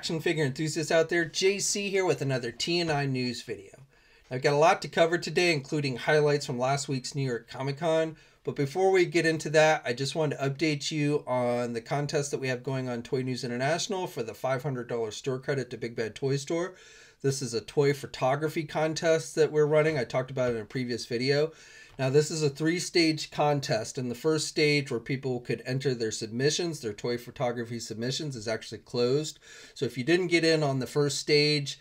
action figure enthusiasts out there, JC here with another TNI news video. I've got a lot to cover today, including highlights from last week's New York Comic Con. But before we get into that, I just wanted to update you on the contest that we have going on Toy News International for the $500 store credit to Big Bad Toy Store. This is a toy photography contest that we're running. I talked about it in a previous video. Now, this is a three stage contest, and the first stage where people could enter their submissions, their toy photography submissions, is actually closed. So, if you didn't get in on the first stage,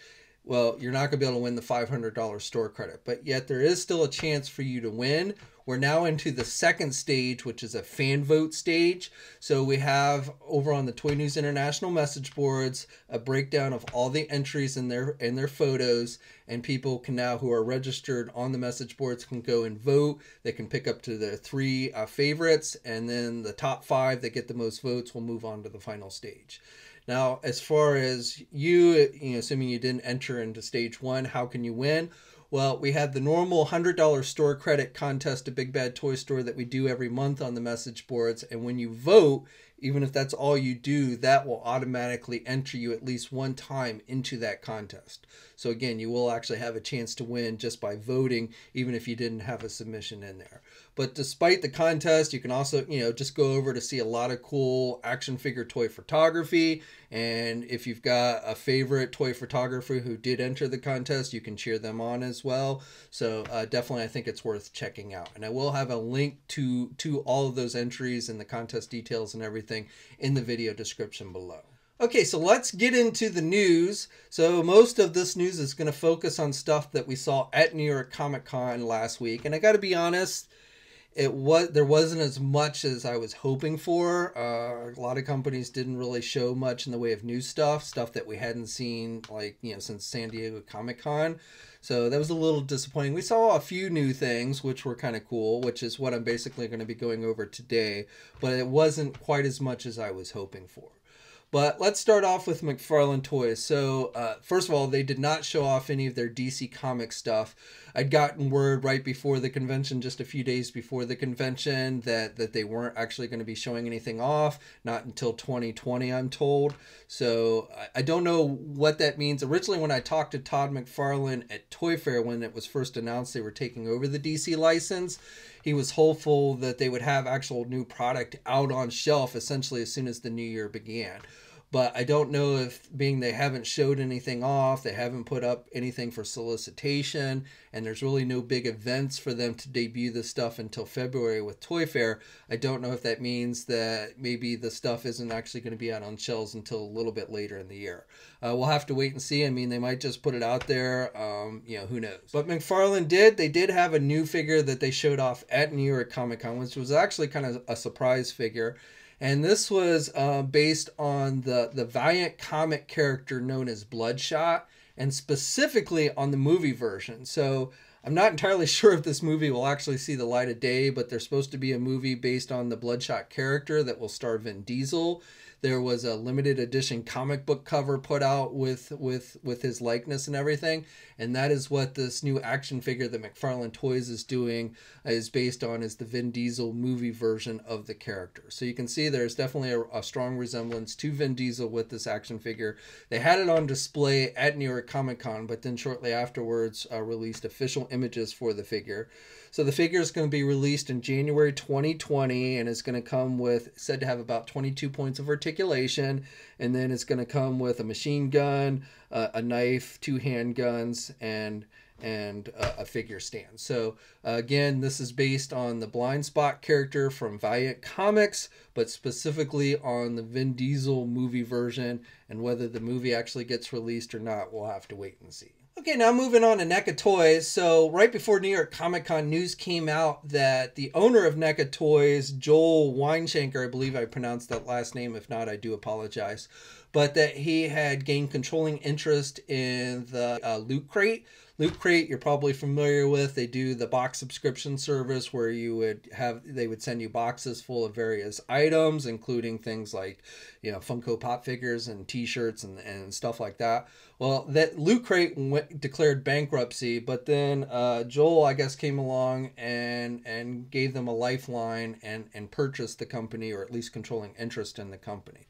well, you're not going to be able to win the $500 store credit. But yet, there is still a chance for you to win we're now into the second stage, which is a fan vote stage. So we have over on the Toy News International message boards a breakdown of all the entries in their in their photos, and people can now who are registered on the message boards can go and vote. They can pick up to their three uh, favorites, and then the top five that get the most votes will move on to the final stage. Now, as far as you, you know, assuming you didn't enter into stage one, how can you win? Well, we had the normal $100 store credit contest to Big Bad Toy Store that we do every month on the message boards. And when you vote, even if that's all you do, that will automatically enter you at least one time into that contest. So again, you will actually have a chance to win just by voting, even if you didn't have a submission in there. But despite the contest, you can also, you know, just go over to see a lot of cool action figure toy photography. And if you've got a favorite toy photographer who did enter the contest, you can cheer them on as well. So uh, definitely, I think it's worth checking out. And I will have a link to to all of those entries and the contest details and everything in the video description below. Okay, so let's get into the news. So most of this news is going to focus on stuff that we saw at New York Comic Con last week. And I got to be honest, it was there wasn't as much as I was hoping for. Uh, a lot of companies didn't really show much in the way of new stuff, stuff that we hadn't seen like you know since San Diego Comic Con. So that was a little disappointing. We saw a few new things, which were kind of cool, which is what I'm basically going to be going over today. But it wasn't quite as much as I was hoping for. But let's start off with McFarlane Toys. So, uh, first of all, they did not show off any of their DC comic stuff. I'd gotten word right before the convention, just a few days before the convention, that, that they weren't actually going to be showing anything off, not until 2020, I'm told. So, I, I don't know what that means. Originally, when I talked to Todd McFarlane at Toy Fair, when it was first announced they were taking over the DC license, he was hopeful that they would have actual new product out on shelf essentially as soon as the new year began but I don't know if being they haven't showed anything off, they haven't put up anything for solicitation, and there's really no big events for them to debut the stuff until February with Toy Fair. I don't know if that means that maybe the stuff isn't actually going to be out on shelves until a little bit later in the year. Uh, we'll have to wait and see. I mean, they might just put it out there. Um, you know, who knows? But McFarlane did. They did have a new figure that they showed off at New York Comic Con, which was actually kind of a surprise figure and this was uh, based on the the Valiant comic character known as Bloodshot, and specifically on the movie version. So I'm not entirely sure if this movie will actually see the light of day, but there's supposed to be a movie based on the Bloodshot character that will star Vin Diesel. There was a limited edition comic book cover put out with with with his likeness and everything, and that is what this new action figure that McFarlane Toys is doing is based on is the Vin Diesel movie version of the character. So you can see there's definitely a, a strong resemblance to Vin Diesel with this action figure. They had it on display at New York Comic Con, but then shortly afterwards uh, released official images for the figure. So the figure is going to be released in January 2020 and it's going to come with said to have about 22 points of articulation and then it's going to come with a machine gun, uh, a knife, two handguns and and uh, a figure stand. So uh, again, this is based on the Bloodshot character from Valiant Comics, but specifically on the Vin Diesel movie version. And whether the movie actually gets released or not, we'll have to wait and see. Okay, now moving on to NECA Toys. So, right before New York Comic Con, news came out that the owner of NECA Toys, Joel Weinshanker, I believe I pronounced that last name. If not, I do apologize. But that he had gained controlling interest in the uh, Loot Crate. Loot Crate, you're probably familiar with. They do the box subscription service where you would have they would send you boxes full of various items, including things like you know Funko Pop figures and T-shirts and, and stuff like that. Well, that Loot Crate went, declared bankruptcy, but then uh, Joel, I guess, came along and and gave them a lifeline and and purchased the company or at least controlling interest in the company.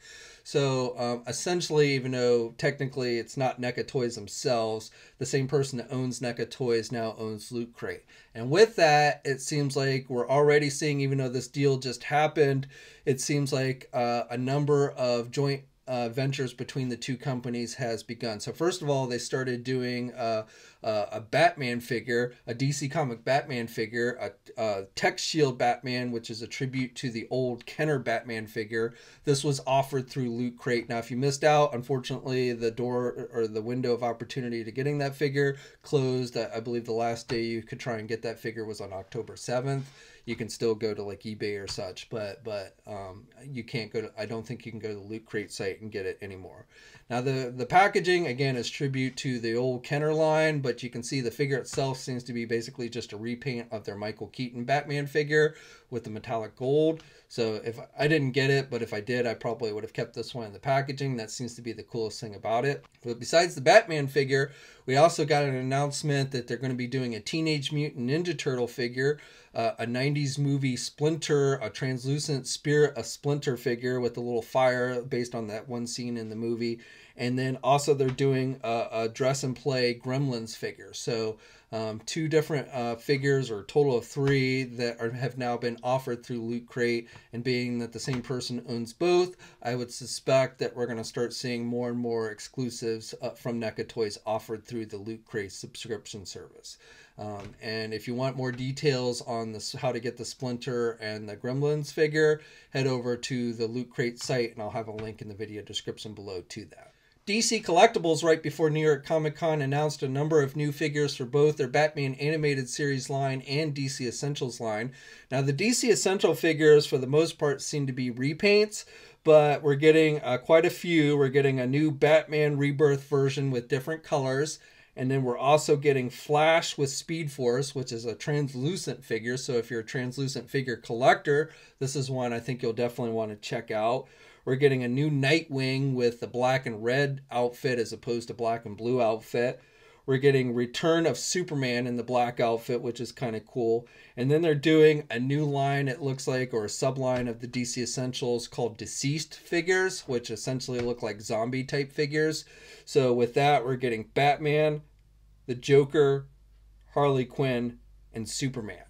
So um, essentially, even though technically it's not NECA Toys themselves, the same person that owns NECA Toys now owns Loot Crate. And with that, it seems like we're already seeing, even though this deal just happened, it seems like uh, a number of joint uh, ventures between the two companies has begun. So first of all, they started doing uh, uh, a Batman figure, a DC comic Batman figure, a, a Tech Shield Batman, which is a tribute to the old Kenner Batman figure. This was offered through Loot Crate. Now, if you missed out, unfortunately, the door or the window of opportunity to getting that figure closed. I believe the last day you could try and get that figure was on October 7th you can still go to like eBay or such, but but um, you can't go to. I don't think you can go to the Loot Crate site and get it anymore. Now the the packaging again is tribute to the old Kenner line, but you can see the figure itself seems to be basically just a repaint of their Michael Keaton Batman figure with the metallic gold. So if I didn't get it, but if I did, I probably would have kept this one in the packaging. That seems to be the coolest thing about it. But besides the Batman figure, we also got an announcement that they're going to be doing a Teenage Mutant Ninja Turtle figure, uh, a 90s movie Splinter, a translucent spirit, a Splinter figure with a little fire based on that one scene in the movie. And then also they're doing a, a dress and play Gremlins figure. So um, two different uh, figures or total of three that are, have now been offered through Loot Crate. And being that the same person owns both i would suspect that we're going to start seeing more and more exclusives uh, from NECA Toys offered through the Loot Crate subscription service. Um, and if you want more details on this how to get the splinter and the gremlins figure head over to the Loot Crate site and i'll have a link in the video description below to that DC Collectibles, right before New York Comic Con, announced a number of new figures for both their Batman Animated Series line and DC Essentials line. Now, the DC Essential figures, for the most part, seem to be repaints, but we're getting uh, quite a few. We're getting a new Batman Rebirth version with different colors. And then we're also getting Flash with Speed Force, which is a translucent figure. So if you're a translucent figure collector, this is one I think you'll definitely want to check out. We're getting a new Nightwing with the black and red outfit as opposed to black and blue outfit. We're getting Return of Superman in the black outfit, which is kind of cool. And then they're doing a new line, it looks like, or a subline of the DC Essentials called Deceased figures, which essentially look like zombie type figures. So with that, we're getting Batman, the Joker, Harley Quinn, and Superman.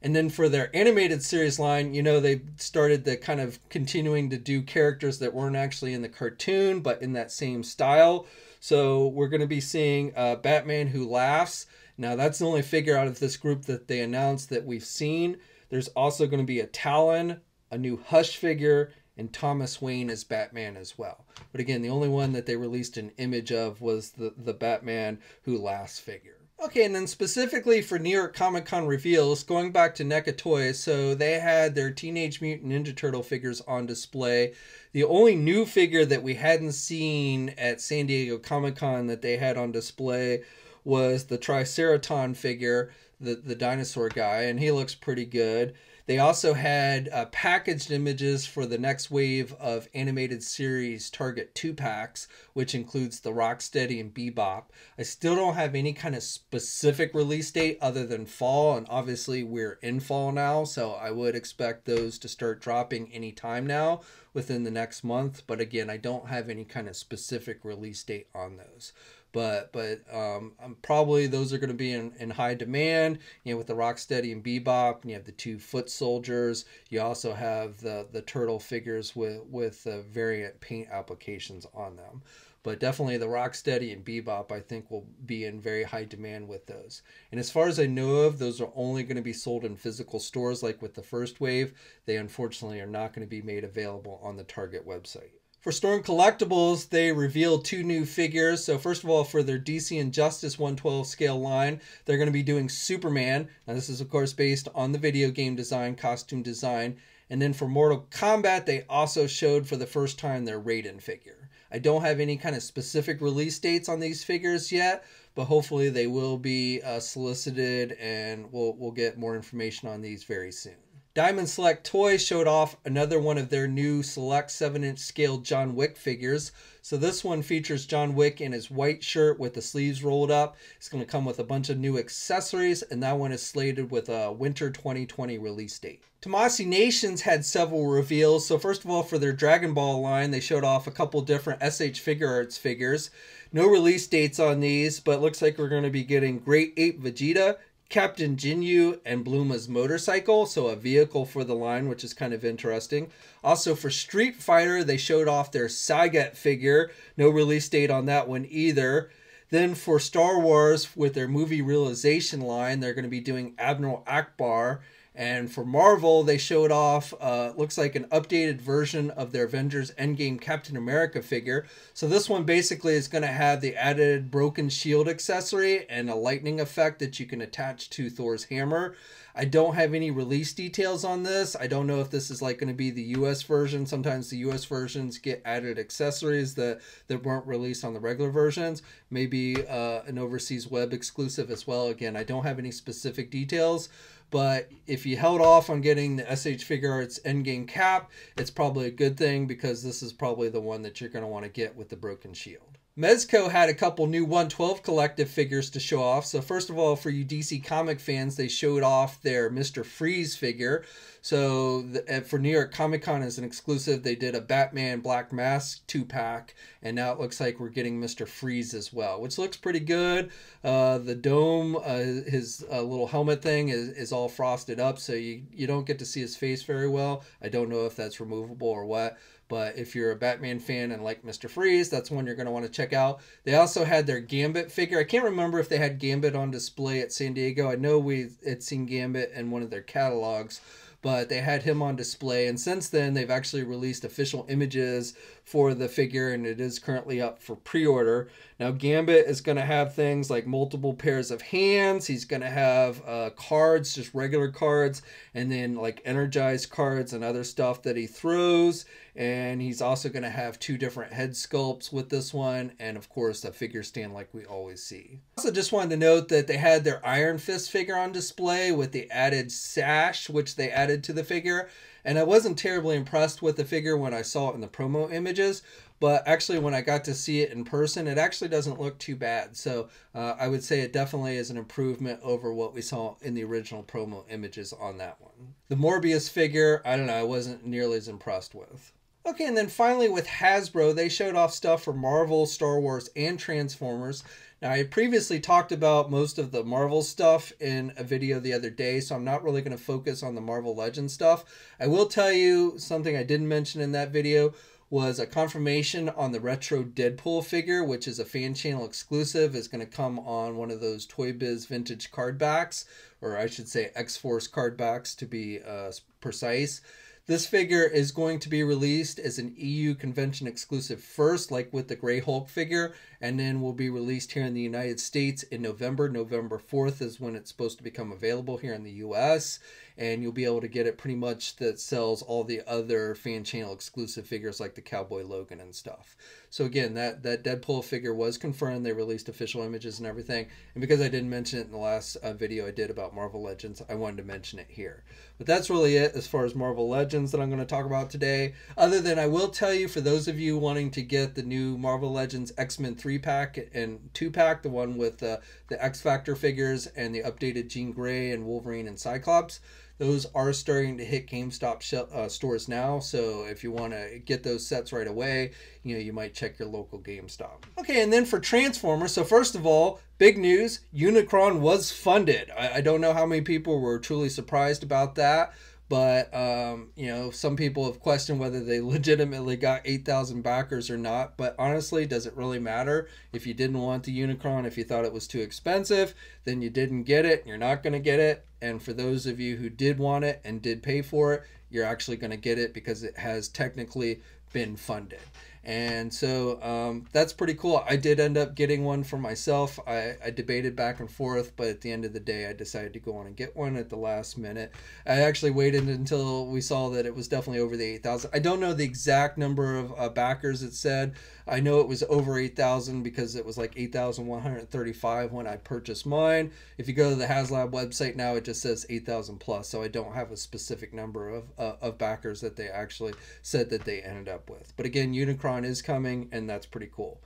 And then for their animated series line, you know, they started the kind of continuing to do characters that weren't actually in the cartoon, but in that same style. So we're going to be seeing uh, Batman Who Laughs. Now, that's the only figure out of this group that they announced that we've seen. There's also going to be a Talon, a new Hush figure, and Thomas Wayne as Batman as well. But again, the only one that they released an image of was the, the Batman Who Laughs figure. Okay, and then specifically for New York Comic Con reveals, going back to NECA Toys, so they had their Teenage Mutant Ninja Turtle figures on display. The only new figure that we hadn't seen at San Diego Comic Con that they had on display was the Triceraton figure, the, the dinosaur guy, and he looks pretty good. They also had uh, packaged images for the next wave of animated series Target 2 packs, which includes the Rocksteady and Bebop. I still don't have any kind of specific release date other than fall, and obviously we're in fall now, so I would expect those to start dropping anytime now within the next month. But again, I don't have any kind of specific release date on those but but um, um, probably those are going to be in, in high demand. You know, with the Rocksteady and Bebop, and you have the two foot soldiers. You also have the the turtle figures with with the variant paint applications on them. But definitely the Rocksteady and Bebop, I think, will be in very high demand with those. And as far as I know of, those are only going to be sold in physical stores, like with the first wave. They unfortunately are not going to be made available on the Target website. For Storm Collectibles, they revealed two new figures. So, first of all, for their DC Injustice 112 scale line, they're going to be doing Superman. Now, this is, of course, based on the video game design, costume design. And then for Mortal Kombat, they also showed for the first time their Raiden figure. I don't have any kind of specific release dates on these figures yet, but hopefully they will be uh, solicited and we'll, we'll get more information on these very soon. Diamond Select Toys showed off another one of their new select 7 inch scale John Wick figures. So this one features John Wick in his white shirt with the sleeves rolled up. It's going to come with a bunch of new accessories, and that one is slated with a winter 2020 release date. Tamashii Nations had several reveals. So first of all, for their Dragon Ball line, they showed off a couple different SH Figuarts figures. No release dates on these, but looks like we're going to be getting Great Ape Vegeta, Captain Ginyu and Bulma's motorcycle, so a vehicle for the line, which is kind of interesting. Also for Street Fighter, they showed off their Sagat figure. No release date on that one either. Then for Star Wars, with their movie realization line, they're going to be doing Admiral Ackbar and for Marvel, they showed off, uh, looks like an updated version of their Avengers Endgame Captain America figure. So this one basically is going to have the added broken shield accessory and a lightning effect that you can attach to Thor's hammer. I don't have any release details on this. I don't know if this is like going to be the US version. Sometimes the US versions get added accessories that, that weren't released on the regular versions. Maybe uh, an overseas web exclusive as well. Again, I don't have any specific details. But if you held off on getting the SH Figuarts Endgame cap, it's probably a good thing because this is probably the one that you're going to want to get with the broken shield. Mezco had a couple new 112 collective figures to show off. So first of all, for you DC comic fans, they showed off their Mr. Freeze figure. So the, for New York Comic Con as an exclusive, they did a Batman Black Mask two pack, and now it looks like we're getting Mr. Freeze as well, which looks pretty good. Uh, the dome, uh, his uh, little helmet thing is, is all frosted up, so you you don't get to see his face very well. I don't know if that's removable or what. But if you're a Batman fan and like Mr. Freeze, that's one you're going to want to check out. They also had their Gambit figure. I can't remember if they had Gambit on display at San Diego. I know we had seen Gambit in one of their catalogs but they had him on display. And since then, they've actually released official images for the figure, and it is currently up for pre order. Now, Gambit is going to have things like multiple pairs of hands, he's going to have uh, cards, just regular cards, and then like energized cards and other stuff that he throws. And he's also going to have two different head sculpts with this one, and of course, a figure stand like we always see. Also, just wanted to note that they had their Iron Fist figure on display with the added sash, which they added to the figure. And I wasn't terribly impressed with the figure when I saw it in the promo images, but actually when I got to see it in person, it actually doesn't look too bad. So uh, I would say it definitely is an improvement over what we saw in the original promo images on that one. The Morbius figure, I don't know, I wasn't nearly as impressed with. Okay, and then finally with Hasbro, they showed off stuff for Marvel, Star Wars, and Transformers. Now, I previously talked about most of the Marvel stuff in a video the other day, so I'm not really going to focus on the Marvel Legends stuff. I will tell you something I didn't mention in that video was a confirmation on the retro Deadpool figure, which is a fan channel exclusive, is going to come on one of those Toy Biz vintage card backs, or I should say X Force card backs to be uh, precise. This figure is going to be released as an EU convention exclusive first, like with the Grey Hulk figure, and then will be released here in the United States in November. November 4th is when it's supposed to become available here in the US and you'll be able to get it pretty much that sells all the other fan channel exclusive figures like the Cowboy Logan and stuff. So again, that that Deadpool figure was confirmed. They released official images and everything. And because I didn't mention it in the last uh, video I did about Marvel Legends, I wanted to mention it here. But that's really it as far as Marvel Legends that I'm going to talk about today. Other than I will tell you for those of you wanting to get the new Marvel Legends X-Men 3 pack and 2 pack, the one with uh, the X Factor figures and the updated Jean Grey and Wolverine and Cyclops those are starting to hit GameStop sh- uh, stores now. So if you want to get those sets right away, you know, you might check your local GameStop. Okay, and then for Transformers, so first of all, big news Unicron was funded. I, I don't know how many people were truly surprised about that. But um, you know, some people have questioned whether they legitimately got eight thousand backers or not. But honestly, does it really matter? If you didn't want the Unicron, if you thought it was too expensive, then you didn't get it. You're not going to get it. And for those of you who did want it and did pay for it, you're actually going to get it because it has technically been funded. And so um, that's pretty cool. I did end up getting one for myself. I, I debated back and forth, but at the end of the day, I decided to go on and get one at the last minute. I actually waited until we saw that it was definitely over the 8,000. I don't know the exact number of uh, backers it said. I know it was over 8,000 because it was like 8,135 when I purchased mine. If you go to the HasLab website now, it just says 8,000 plus. So I don't have a specific number of, uh, of backers that they actually said that they ended up with. But again, Unicron is coming, and that's pretty cool.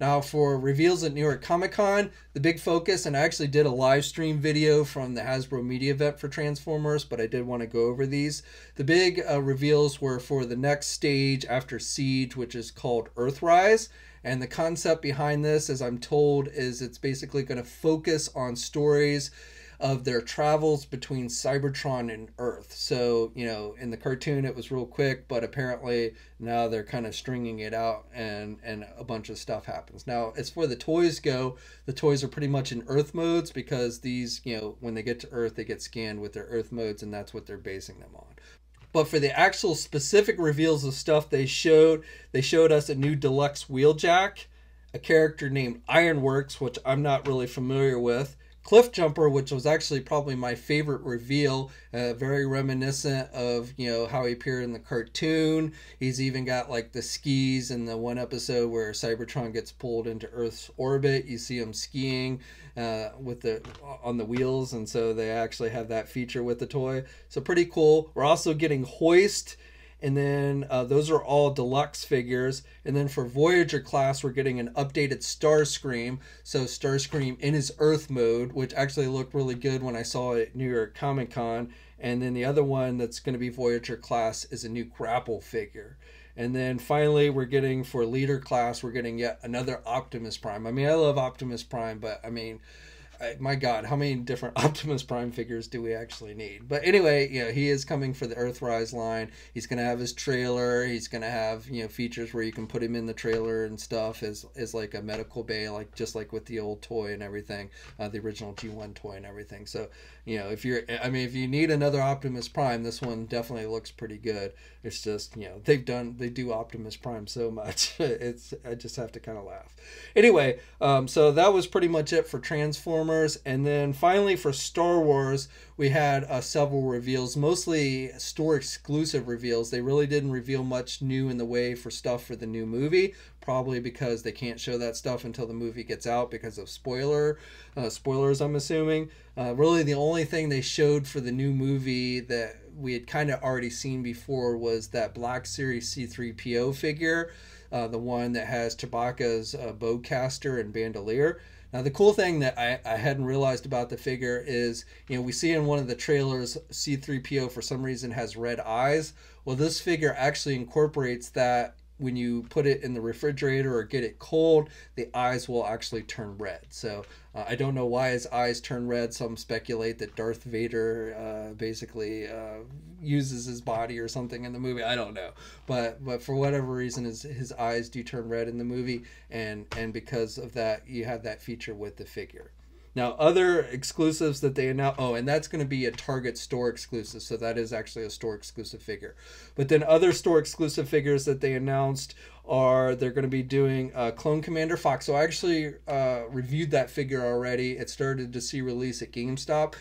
Now, for reveals at New York Comic Con, the big focus, and I actually did a live stream video from the Hasbro Media event for Transformers, but I did want to go over these. The big uh, reveals were for the next stage after Siege, which is called Earthrise. And the concept behind this, as I'm told, is it's basically going to focus on stories of their travels between Cybertron and Earth. So, you know, in the cartoon it was real quick, but apparently now they're kind of stringing it out and and a bunch of stuff happens. Now, as for the toys go, the toys are pretty much in Earth modes because these, you know, when they get to Earth, they get scanned with their Earth modes and that's what they're basing them on. But for the actual specific reveals of stuff they showed, they showed us a new deluxe wheeljack, a character named Ironworks, which I'm not really familiar with, Cliff Jumper, which was actually probably my favorite reveal, uh, very reminiscent of you know how he appeared in the cartoon. He's even got like the skis in the one episode where Cybertron gets pulled into Earth's orbit. You see him skiing uh, with the on the wheels, and so they actually have that feature with the toy. So pretty cool. We're also getting Hoist and then uh, those are all deluxe figures. And then for Voyager class, we're getting an updated Starscream. So Starscream in his Earth mode, which actually looked really good when I saw it at New York Comic Con. And then the other one that's going to be Voyager class is a new grapple figure. And then finally, we're getting for leader class, we're getting yet another Optimus Prime. I mean, I love Optimus Prime, but I mean, my God, how many different Optimus Prime figures do we actually need? But anyway, you know, he is coming for the Earthrise line. He's going to have his trailer. He's going to have you know features where you can put him in the trailer and stuff as as like a medical bay, like just like with the old toy and everything, uh, the original G1 toy and everything. So you know, if you're, I mean, if you need another Optimus Prime, this one definitely looks pretty good. It's just you know they've done they do Optimus Prime so much. it's I just have to kind of laugh. Anyway, um, so that was pretty much it for Transformers. Transformers, and then finally for Star Wars, we had uh, several reveals, mostly store exclusive reveals. They really didn't reveal much new in the way for stuff for the new movie, probably because they can't show that stuff until the movie gets out because of spoiler uh, spoilers. I'm assuming. Uh, really, the only thing they showed for the new movie that we had kind of already seen before was that Black Series C3PO figure, uh, the one that has Chewbacca's uh, bowcaster and bandolier. Now, the cool thing that I, I hadn't realized about the figure is, you know, we see in one of the trailers C3PO for some reason has red eyes. Well, this figure actually incorporates that when you put it in the refrigerator or get it cold, the eyes will actually turn red. So uh, I don't know why his eyes turn red. Some speculate that Darth Vader uh, basically uh, uses his body or something in the movie. I don't know, but but for whatever reason, his his eyes do turn red in the movie, and and because of that, you have that feature with the figure. Now, other exclusives that they announced, oh, and that's going to be a Target store exclusive, so that is actually a store exclusive figure. But then other store exclusive figures that they announced are they're going to be doing uh, Clone Commander Fox. So I actually uh, reviewed that figure already. It started to see release at GameStop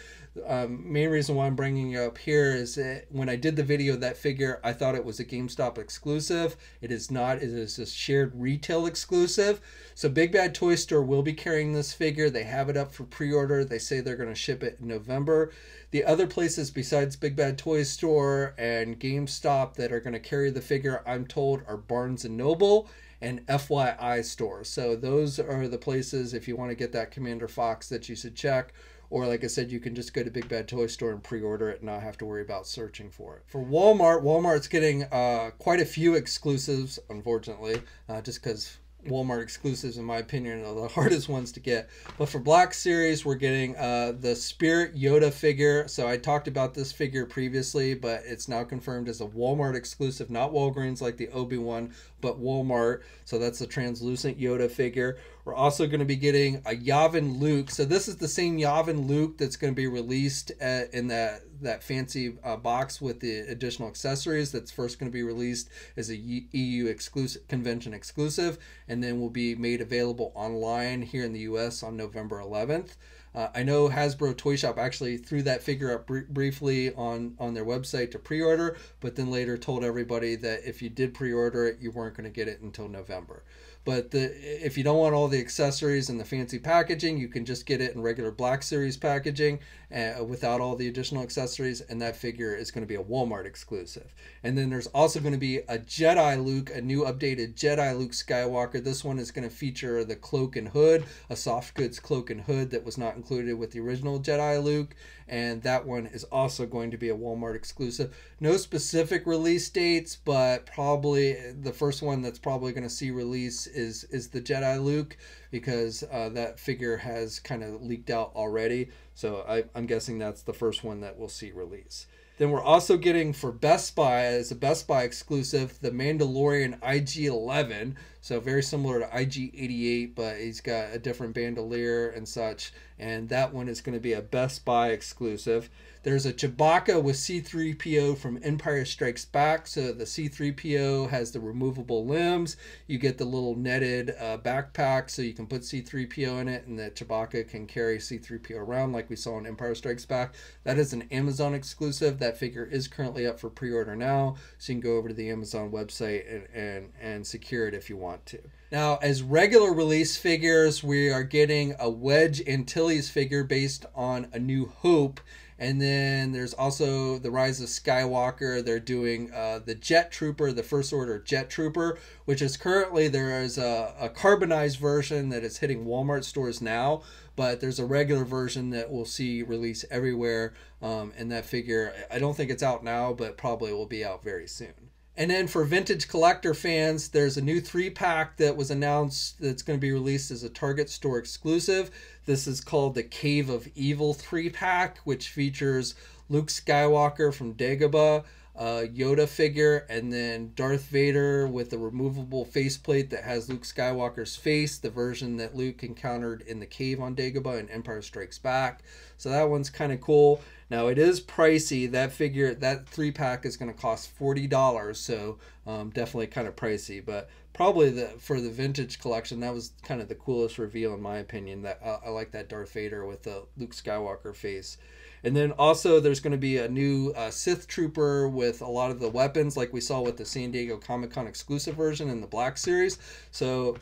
um, main reason why I'm bringing it up here is that when I did the video of that figure, I thought it was a GameStop exclusive. It is not. It is a shared retail exclusive. So Big Bad Toy Store will be carrying this figure. They have it up for pre-order. They say they're going to ship it in November. The other places besides Big Bad Toy Store and GameStop that are going to carry the figure, I'm told, are Barnes and Noble and FYE stores. So those are the places if you want to get that Commander Fox that you should check or like I said, you can just go to Big Bad Toy Store and pre-order it and not have to worry about searching for it. For Walmart, Walmart's getting uh, quite a few exclusives, unfortunately, uh, just because Walmart exclusives, in my opinion, are the hardest ones to get. But for Black Series, we're getting uh, the Spirit Yoda figure. So I talked about this figure previously, but it's now confirmed as a Walmart exclusive, not Walgreens like the Obi Wan, but Walmart. So that's a translucent Yoda figure. We're also going to be getting a Yavin Luke. So this is the same Yavin Luke that's going to be released at, in that that fancy uh, box with the additional accessories. That's first going to be released as a EU exclusive convention exclusive, and then will be made available online here in the U.S. on November 11th. Uh, I know Hasbro Toy Shop actually threw that figure up br- briefly on on their website to pre-order, but then later told everybody that if you did pre-order it, you weren't going to get it until November. But the if you don't want all the accessories and the fancy packaging, you can just get it in regular Black Series packaging uh, without all the additional accessories, and that figure is going to be a Walmart exclusive. And then there's also going to be a Jedi Luke, a new updated Jedi Luke Skywalker. This one is going to feature the cloak and hood, a soft goods cloak and hood that was not included with the original Jedi Luke, and that one is also going to be a Walmart exclusive. No specific release dates, but probably the first one that's probably going to see release is is the Jedi Luke because uh, that figure has kind of leaked out already. So I, I'm guessing that's the first one that we'll see release. Then we're also getting for Best Buy as a Best Buy exclusive the Mandalorian IG11. So very similar to IG88, but he's got a different bandolier and such. And that one is going to be a Best Buy exclusive. There's a Chewbacca with C3PO from Empire Strikes Back. So the C3PO has the removable limbs. You get the little netted uh, backpack so you can put C3PO in it, and that Chewbacca can carry C3PO around like we saw in Empire Strikes Back. That is an Amazon exclusive. That figure is currently up for pre order now. So you can go over to the Amazon website and, and, and secure it if you want to. Now, as regular release figures, we are getting a Wedge Antilles figure based on A New Hope and then there's also the Rise of Skywalker. They're doing uh, the Jet Trooper, the First Order Jet Trooper, which is currently there is a, a carbonized version that is hitting Walmart stores now, but there's a regular version that we'll see release everywhere. Um, and that figure, I don't think it's out now, but probably will be out very soon. And then for vintage collector fans, there's a new three pack that was announced that's going to be released as a Target store exclusive. This is called the Cave of Evil three pack, which features Luke Skywalker from Dagobah, a Yoda figure, and then Darth Vader with a removable faceplate that has Luke Skywalker's face, the version that Luke encountered in the cave on Dagobah in Empire Strikes Back. So that one's kind of cool. Now it is pricey. That figure, that three pack is going to cost forty dollars, so um, definitely kind of pricey. But probably the for the vintage collection, that was kind of the coolest reveal in my opinion. That uh, I like that Darth Vader with the Luke Skywalker face. And then also there's going to be a new uh, Sith Trooper with a lot of the weapons, like we saw with the San Diego Comic Con exclusive version in the Black Series. So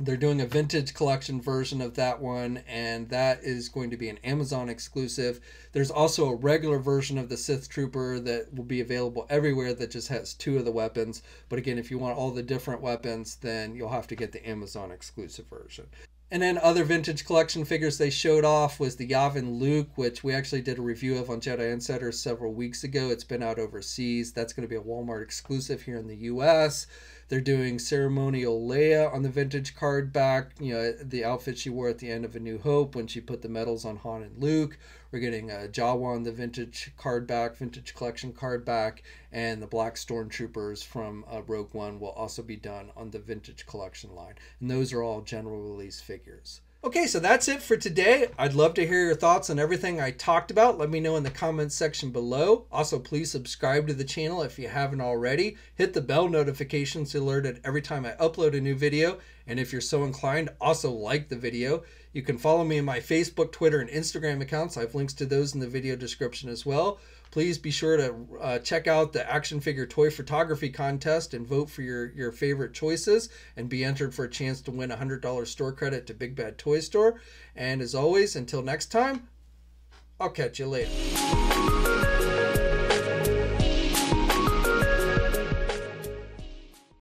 they're doing a vintage collection version of that one, and that is going to be an Amazon exclusive. There's also a regular version of the Sith Trooper that will be available everywhere that just has two of the weapons. But again, if you want all the different weapons, then you'll have to get the Amazon exclusive version. And then other vintage collection figures they showed off was the Yavin Luke, which we actually did a review of on Jedi Insider several weeks ago. It's been out overseas. That's going to be a Walmart exclusive here in the U.S. They're doing ceremonial Leia on the vintage card back. You know, the outfit she wore at the end of A New Hope when she put the medals on Han and Luke. We're getting a Jawa on the vintage card back, vintage collection card back, and the Black Stormtroopers from uh, Rogue One will also be done on the vintage collection line. And those are all general release figures. Okay, so that's it for today. I'd love to hear your thoughts on everything I talked about. Let me know in the comments section below. Also, please subscribe to the channel if you haven't already. Hit the bell notification to alerted every time I upload a new video. And if you're so inclined, also like the video. You can follow me on my Facebook, Twitter, and Instagram accounts. I have links to those in the video description as well. Please be sure to uh, check out the action figure toy photography contest and vote for your, your favorite choices and be entered for a chance to win a $100 store credit to Big Bad Toy Store. And as always, until next time, I'll catch you later.